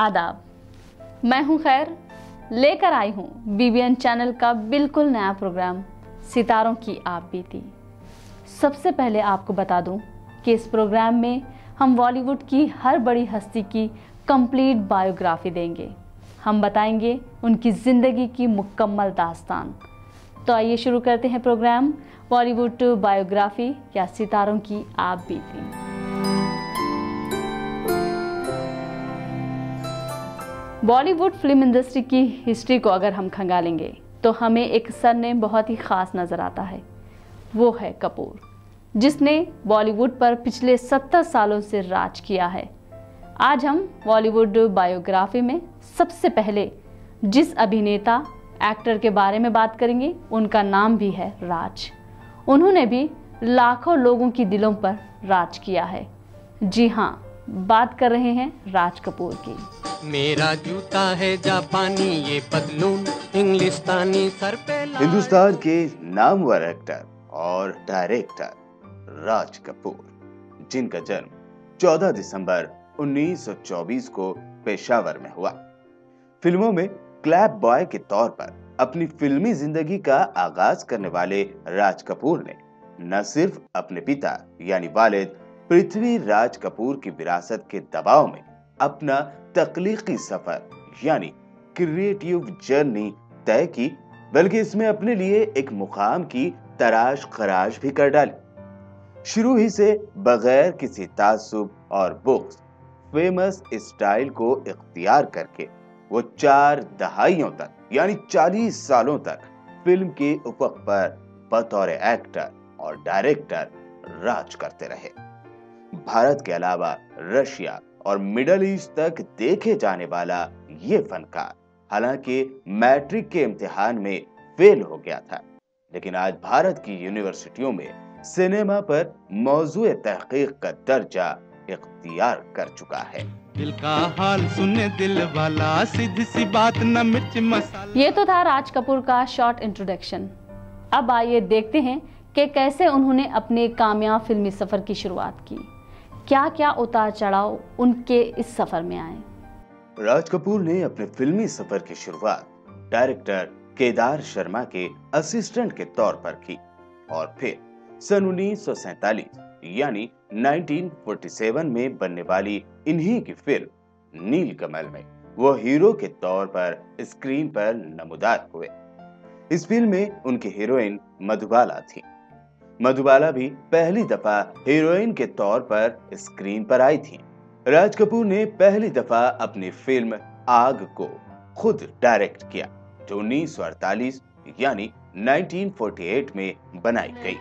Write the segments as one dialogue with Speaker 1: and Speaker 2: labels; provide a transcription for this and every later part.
Speaker 1: आदाब। मैं हूँ खैर, लेकर आई हूँ बीबीएन चैनल का बिल्कुल नया प्रोग्राम, सितारों की आप बीती। सबसे पहले आपको बता दूँ कि इस प्रोग्राम में हम बॉलीवुड की हर बड़ी हस्ती की कंप्लीट बायोग्राफी देंगे। हम बताएँगे उनकी ज़िंदगी की मुकम्मल दास्तान। तो आइए शुरू करते हैं प्रोग्राम, बॉलीवुड बायोग्राफी या सितारों की आप बीती। बॉलीवुड फ़िल्म इंडस्ट्री की हिस्ट्री को अगर हम खंगालेंगे तो हमें एक सर सरनेम बहुत ही ख़ास नज़र आता है। वो है कपूर, जिसने बॉलीवुड पर पिछले सत्तर सालों से राज किया है। आज हम बॉलीवुड बायोग्राफी में सबसे पहले जिस अभिनेता, एक्टर के बारे में बात करेंगे, उनका नाम भी है राज। उन्होंने भी लाखों लोगों की दिलों पर राज किया है। जी हाँ बात कर रहे हैं राज कपूर की।
Speaker 2: मेरा जूता है जापानी, ये पतलून इंग्लिस्तानी, सर पे
Speaker 3: हिंदुस्तान के नामवर एक्टर और डायरेक्टर राज कपूर, जिनका जन्म 14 दिसंबर 1924 को पेशावर में हुआ। फ़िल्मों में क्लैप बॉय के तौर पर अपनी फिल्मी ज़िंदगी का आगाज़ करने वाले राज कपूर ने न सिर्फ़ अपने पिता यानी वालिद पृथ्वी राज कपूर की विरासत के दबाव में अपना तकलीकी सफ़र, यानी क्रिएटिव जर्नी तय की, बल्कि इसमें अपने लिए एक मुकाम की तराश खराश भी कर डाली। शुरू ही से बगैर किसी तासुब और बुक्स फ़ेमस स्टाइल को इख्तियार करके, वो चार दहाइयों तक, यानी 40 सालों तक फ़िल्म के उपक पर बतौर एक्टर और डायरेक्टर राज करते रहे। भारत के अलावा रशिया और मिडल ईस्ट तक देखे जाने वाला ये फनकार हालाँकि मैट्रिक के इम्तिहान में फेल हो गया था। लेकिन आज भारत की यूनिवर्सिटियों में सिनेमा पर मौजू तहकीक का दर्जा इख्तियार कर चुका है।
Speaker 2: दिल का हाल सुने दिल वाला सीधी सी बात न मिर्च मसाला।
Speaker 1: ये तो था राज कपूर का शॉर्ट इंट्रोडक्शन। अब आइए देखते हैं कि कैसे उन्होंने अपने कामयाब फिल्मी सफ़र की शुरुआत की। क्या क्या उतार चढ़ाव उनके इस सफ़र में आए?
Speaker 3: राज कपूर ने अपने फिल्मी सफ़र की शुरुआत डायरेक्टर केदार शर्मा के असिस्टेंट के तौर पर की और फिर सन उन्नीस यानी 1947 में बनने वाली इन्हीं की फ़िल्म नील कमल में, वो हीरो के तौर पर स्क्रीन पर नमूदार हुए। इस फ़िल्म में उनकी हीरोइन मधुबाला थी। मधुबाला भी पहली दफ़ा हीरोइन के तौर पर स्क्रीन पर आई थी। राज कपूर ने पहली दफ़ा अपनी फ़िल्म आग को खुद डायरेक्ट किया जो 1948 यानी 1948 में बनाई गई।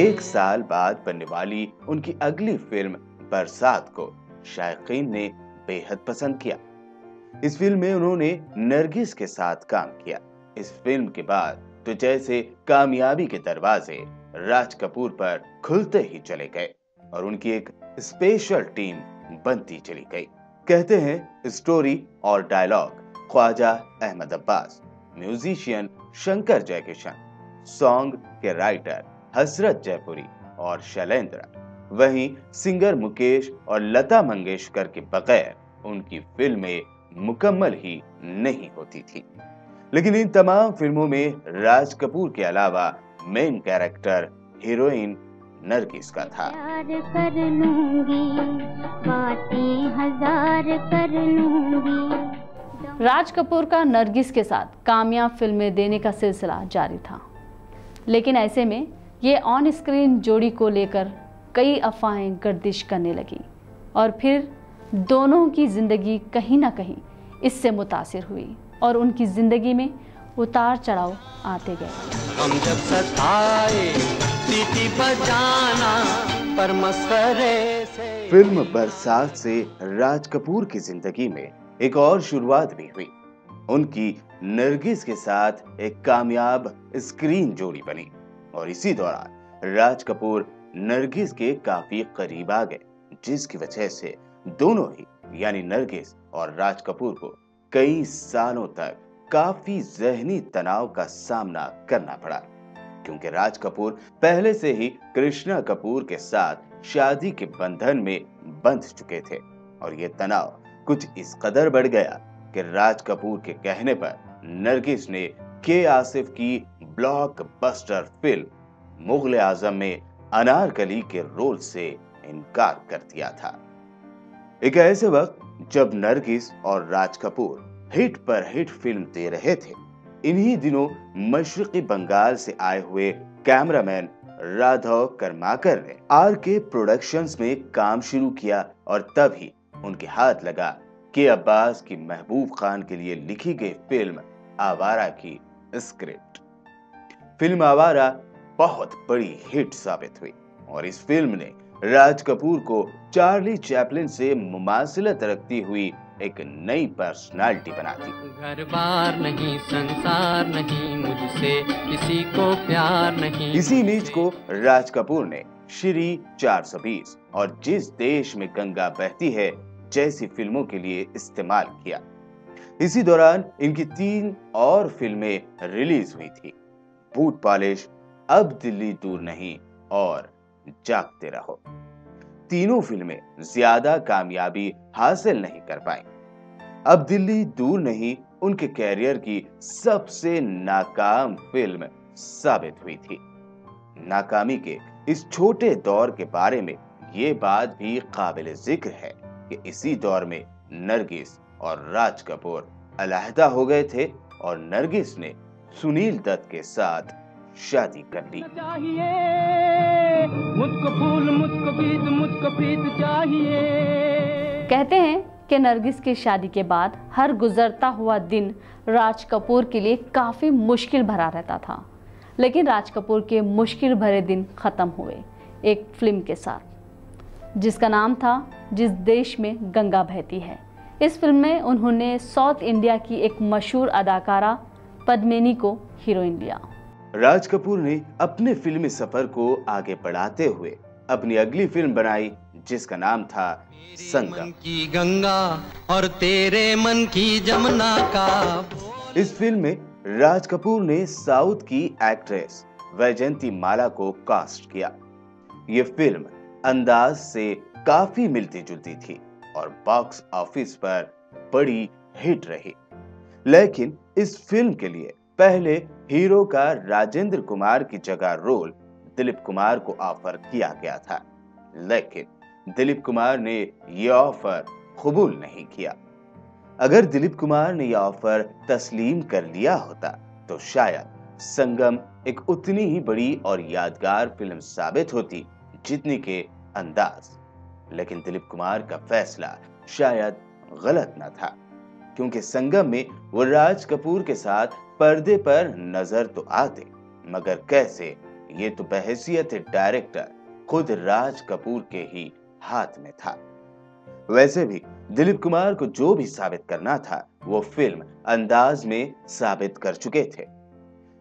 Speaker 3: एक साल बाद बनने वाली उनकी अगली फ़िल्म बरसात को शायकीन ने बेहद पसंद किया। इस फ़िल्म में उन्होंने नरगिस के साथ काम किया। इस फ़िल्म के बाद तो जैसे कामयाबी के दरवाजे राज कपूर पर खुलते ही चले गए और उनकी एक स्पेशल टीम बनती चली गई। कहते हैं स्टोरी और dialogue Khwaja Ahmad Abbas musician Shankar Jaikishan song के राइटर हसरत जयपुरी और शैलेंद्र। वहीं सिंगर मुकेश और लता मंगेशकर के बगैर उनकी फ़िल्में मुकम्मल ही नहीं होती थी। लेकिन इन तमाम फ़िल्मों में राज कपूर के अलावा मेन कैरेक्टर हीरोइन नरगिस का था।
Speaker 4: प्यार कर बातें हज़ार कर
Speaker 1: राज कपूर का नरगिस के साथ कामयाब फ़िल्में देने का सिलसिला जारी था। लेकिन ऐसे में ये ऑन स्क्रीन जोड़ी को लेकर कई अफवाहें गर्दिश करने लगी। और फिर दोनों की ज़िंदगी कहीं ना कहीं इससे मुतासिर हुई और उनकी ज़िंदगी में उतार चढ़ाव आते गए।
Speaker 2: हम जब सताए बजाना पर मस्करे से।
Speaker 3: फ़िल्म बरसात से राज कपूर की ज़िंदगी में एक और शुरुआत भी हुई। उनकी नरगिस के साथ एक कामयाब स्क्रीन जोड़ी बनी और इसी दौरान राज कपूर नरगिस के काफ़ी करीब आ गए जिसकी वजह से दोनों ही, यानी नरगिस और राज कपूर को कई सालों तक काफ़ी जहनी तनाव का सामना करना पड़ा, क्योंकि राज कपूर पहले से ही कृष्णा कपूर के साथ शादी के बंधन में बंध चुके थे और ये तनाव कुछ इस कदर बढ़ गया कि राज कपूर के कहने पर नरगिस ने के आसिफ की ब्लॉकबस्टर फ़िल्म मुगल आज़म में अनारकली के रोल से इनकार कर दिया था। एक ऐसे वक्त जब नरगिस और राज कपूर हिट पर हिट फ़िल्म दे रहे थे। इन्हीं दिनों मशरकी बंगाल से आए हुए कैमरामैन राघव कर्माकर ने आर के प्रोडक्शंस में काम शुरू किया और तभी उनके हाथ लगा के अब्बास की महबूब खान के लिए लिखी गई फ़िल्म आवारा की स्क्रिप्ट। फ़िल्म आवारा बहुत बड़ी हिट साबित हुई और इस फ़िल्म ने राज कपूर को चार्ली चैपलिन से मुमासिलत रखती हुई एक नई पर्सनालिटी बना दी
Speaker 2: घर बार नहीं संसार नहीं मुझसे किसी को प्यार नहीं।
Speaker 3: इसी नीच को राज कपूर ने श्री 420 और जिस देश में गंगा बहती है जैसी फ़िल्मों के लिए इस्तेमाल किया। इसी दौरान इनकी तीन और फ़िल्में रिलीज़ हुई थी। बूट पॉलिश अब दिल्ली दूर नहीं और जागते रहो। तीनों फ़िल्में ज़्यादा कामयाबी हासिल नहीं कर पाई। अब दिल्ली दूर नहीं, उनके कैरियर की सबसे नाकाम फ़िल्म साबित हुई थी। नाकामी के इस छोटे दौर के बारे में ये बात भी काबिल ज़िक्र है कि इसी दौर में नरगिस और राज कपूर अलहदा हो गए थे और नरगिस ने सुनील दत्त के साथ शादी कर ली।
Speaker 5: मुझको फूल, मुझको बीज मुझको प्रीत चाहिए।
Speaker 1: कहते हैं कि नरगिस की शादी के बाद हर गुजरता हुआ दिन राज कपूर के लिए काफ़ी मुश्किल भरा रहता था। लेकिन राज कपूर के मुश्किल भरे दिन ख़त्म हुए एक फ़िल्म के साथ, जिसका नाम था जिस देश में गंगा बहती है। इस फ़िल्म में उन्होंने साउथ इंडिया की एक मशहूर अदाकारा पद्मिनी को हीरोइन लिया।
Speaker 3: राज कपूर ने अपने फिल्मी सफ़र को आगे बढ़ाते हुए अपनी अगली फ़िल्म बनाई जिसका नाम था संगम
Speaker 2: की गंगा और तेरे मन की जमुना का
Speaker 3: इस फ़िल्म में राज कपूर ने साउथ की एक्ट्रेस वैजंती माला को कास्ट किया। ये फ़िल्म अंदाज से काफ़ी मिलती जुलती थी और बॉक्स ऑफ़िस पर बड़ी हिट रही। लेकिन इस फ़िल्म के लिए पहले हीरो का राजेंद्र कुमार की जगह रोल दिलीप कुमार को ऑफ़र किया गया था। लेकिन दिलीप कुमार ने यह ऑफ़र कबूल नहीं किया। अगर दिलीप कुमार ने यह ऑफ़र तस्लीम कर लिया होता तो शायद संगम एक उतनी ही बड़ी और यादगार फ़िल्म साबित होती जितनी के अंदाज। लेकिन दिलीप कुमार का फैसला शायद गलत न था, क्योंकि संगम में वो राज कपूर के साथ पर्दे पर नज़र तो आते, मगर कैसे? ये तो बहसियत डायरेक्टर खुद राज कपूर के ही हाथ में था। वैसे भी दिलीप कुमार को जो भी साबित करना था, वो फ़िल्म अंदाज में साबित कर चुके थे।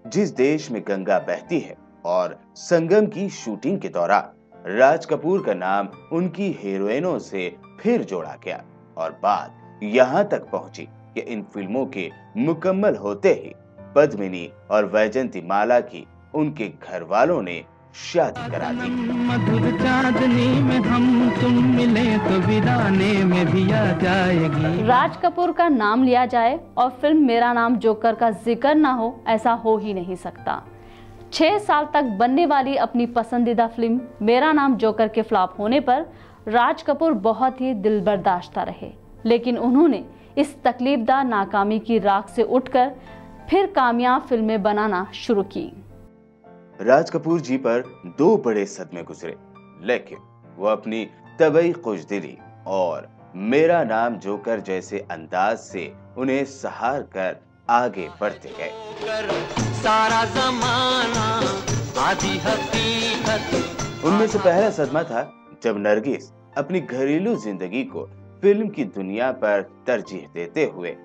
Speaker 3: जिस देश में गंगा बहती है और संगम की शूटिंग के दौरान राज कपूर का नाम उनकी हीरोइनों से फिर जोड़ा गया और बात यहाँ तक पहुँची कि इन फ़िल्मों के मुकम्मल होते ही पद्मिनी और वैजंती माला की उनके घर वालों ने शादी करा दी।
Speaker 5: मधुर चांदनी में हम तुम मिले तो विदाने में भी आ जाएगी।
Speaker 1: राज कपूर का नाम लिया जाए और फ़िल्म मेरा नाम जोकर का ज़िक्र ना हो ऐसा हो ही नहीं सकता। छह साल तक बनने वाली अपनी पसंदीदा फ़िल्म मेरा नाम जोकर के फ्लॉप होने पर राज कपूर बहुत ही दिल बर्दाश्ता रहे। लेकिन उन्होंने इस तकलीफदा नाकामी की राख से उठकर फिर कामयाब फ़िल्में बनाना शुरू की।
Speaker 3: राज कपूर जी पर दो बड़े सदमे गुजरे लेकिन वो अपनी तबई खुशदिली और मेरा नाम जोकर जैसे अंदाज से उन्हें सहार कर आगे बढ़ते गए।
Speaker 2: सारा जमाना आधी हकीकत
Speaker 3: उनमें से पहला सदमा था जब नरगिस अपनी घरेलू ज़िंदगी को फ़िल्म की दुनिया पर तरजीह देते हुए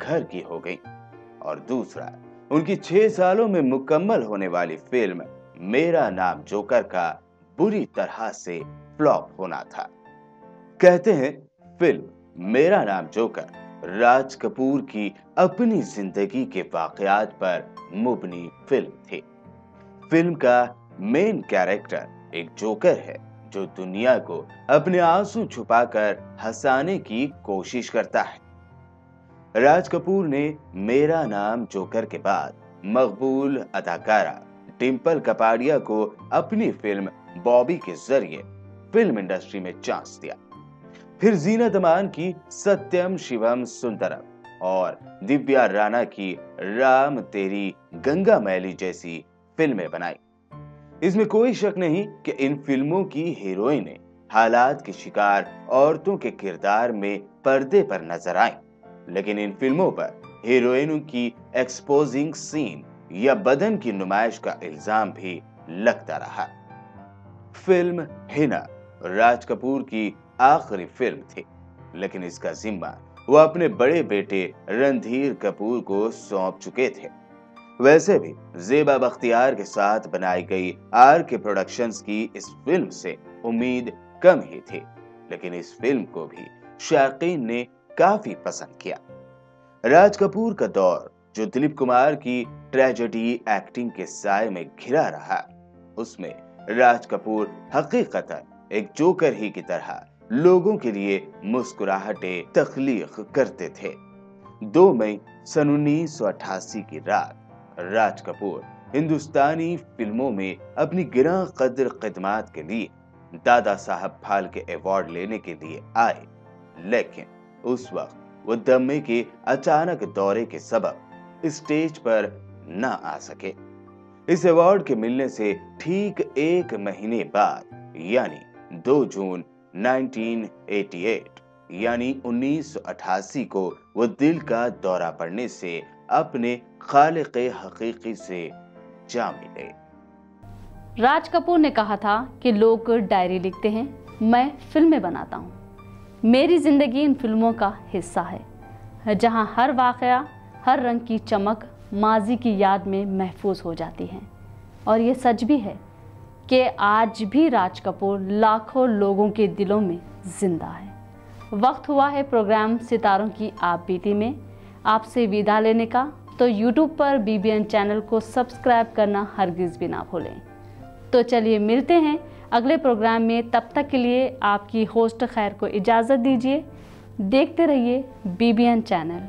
Speaker 3: घर की हो गई। और दूसरा, उनकी छह सालों में मुकम्मल होने वाली फ़िल्म मेरा नाम जोकर का बुरी तरह से फ्लॉप होना था। कहते हैं, फ़िल्म मेरा नाम जोकर राज कपूर की अपनी ज़िंदगी के वाकयात पर मुबनी फ़िल्म थी। फ़िल्म का मेन कैरेक्टर एक जोकर है, जो दुनिया को अपने आँसू छुपाकर हंसाने की कोशिश करता है। राज कपूर ने मेरा नाम जोकर के बाद मकबूल अदाकारा डिम्पल कपाड़िया को अपनी फ़िल्म बॉबी के ज़रिए फ़िल्म इंडस्ट्री में चांस दिया। फिर जीनत अमान की सत्यम शिवम सुंदरम और दिव्या राणा की राम तेरी गंगा मैली जैसी फ़िल्में बनाई। इसमें कोई शक नहीं कि इन फ़िल्मों की हीरोइनें हालात के शिकार औरतों के किरदार में पर्दे पर नज़र आई। लेकिन इन फ़िल्मों पर हीरोइनों की एक्सपोजिंग सीन या बदन की नुमाइश का इल्ज़ाम भी लगता रहा। फ़िल्म हिना, राज कपूर की आखिरी फ़िल्म थी, लेकिन इसका जिम्मा वो अपने बड़े बेटे रणधीर कपूर को सौंप चुके थे। वैसे भी जेबा बख्तियार के साथ बनाई गई आर के प्रोडक्शंस की इस फ़िल्म से उम्मीद कम ही थी, लेकिन इस फ़िल्म को भी शाकीन ने काफ़ी पसंद किया। राज कपूर का दौर, जो दिलीप कुमार की ट्रेजेडी एक्टिंग के साय में घिरा रहा, उसमें राज कपूर हकीकत एक जोकर ही की तरह लोगों के लिए मुस्कुराहटे तखलीक करते थे। दो मई सन उन्नीस सौ अट्ठासी की रात, राज कपूर हिंदुस्तानी फ़िल्मों में अपनी गिरा कदर खदमात के लिए दादा साहब फाल्के अवार्ड लेने के लिए आए, लेकिन उस वक्त वो दमे के अचानक दौरे के सबब स्टेज पर न आ सके। इस अवार्ड के मिलने से ठीक एक महीने बाद, यानी 2 जून 1988 यानी 1988 को वो दिल का दौरा पड़ने से अपने खालिक हकीकी से जा मिले।
Speaker 1: राज कपूर ने कहा था कि लोग डायरी लिखते हैं, मैं फ़िल्में बनाता हूँ। मेरी ज़िंदगी इन फ़िल्मों का हिस्सा है, जहाँ हर वाक़ हर रंग की चमक माजी की याद में महफूज हो जाती है। और ये सच भी है कि आज भी राज कपूर लाखों लोगों के दिलों में ज़िंदा है। वक्त हुआ है प्रोग्राम सितारों की आप बीती में। आपसे विदा लेने का तो YouTube पर बीबीएन चैनल को सब्सक्राइब करना हरगिज़ भी ना भूलें। तो चलिए मिलते हैं अगले प्रोग्राम में तब तक के लिए आपकी होस्ट खैर को इजाज़त दीजिए। देखते रहिए बीबीएन चैनल